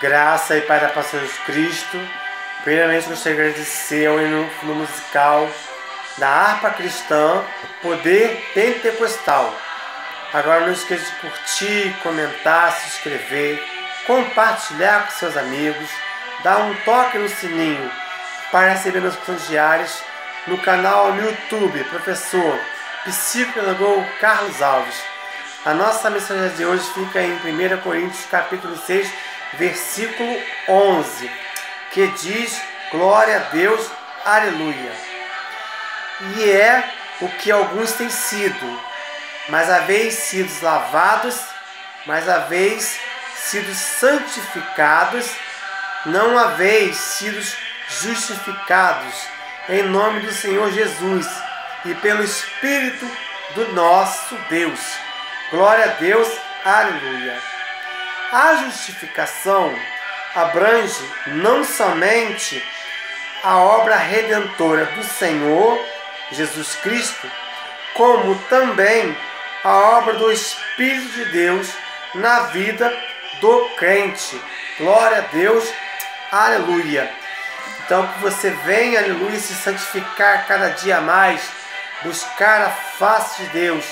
Graça e Pai da Paz Jesus Cristo. Primeiramente gostaria de agradecer ao hino musical da harpa cristã Poder Pentecostal. Agora não esqueça de curtir, comentar, se inscrever, compartilhar com seus amigos, dar um toque no sininho para receber notificações diárias no canal no YouTube, professor Psicólogo Carlos Alves. A nossa mensagem de hoje fica em 1 Coríntios capítulo 6, versículo 11, que diz: Glória a Deus, aleluia. E é o que alguns têm sido, mas haveis sido lavados, mas haveis sido santificados, não haveis sido justificados em nome do Senhor Jesus e pelo Espírito do nosso Deus. Glória a Deus, aleluia. A justificação abrange não somente a obra redentora do Senhor Jesus Cristo, como também a obra do Espírito de Deus na vida do crente. Glória a Deus, aleluia. Então que você venha, aleluia, se santificar cada dia mais, buscar a face de Deus,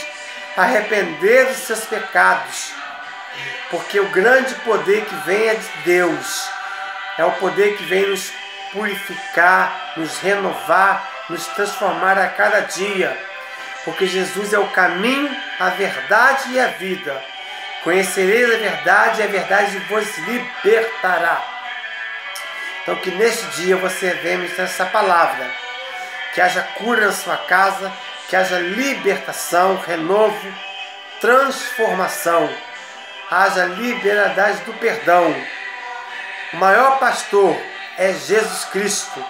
arrepender dos seus pecados porque o grande poder que vem é de Deus, é o poder que vem nos purificar, nos renovar, nos transformar a cada dia, porque Jesus é o caminho, a verdade e a vida. Conhecereis a verdade e a verdade vos libertará. Então, que neste dia você venha ministrar essa palavra, que haja cura na sua casa, que haja libertação, renovo, transformação haja liberdade do perdão. O maior pastor é Jesus Cristo.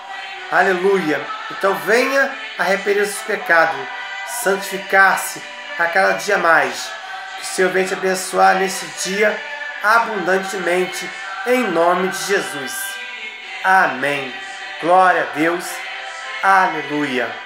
Aleluia. Então venha arrepender dos pecados, santificar-se a cada dia mais. Que o Senhor venha te abençoar nesse dia abundantemente, em nome de Jesus. Amém. Glória a Deus. Aleluia.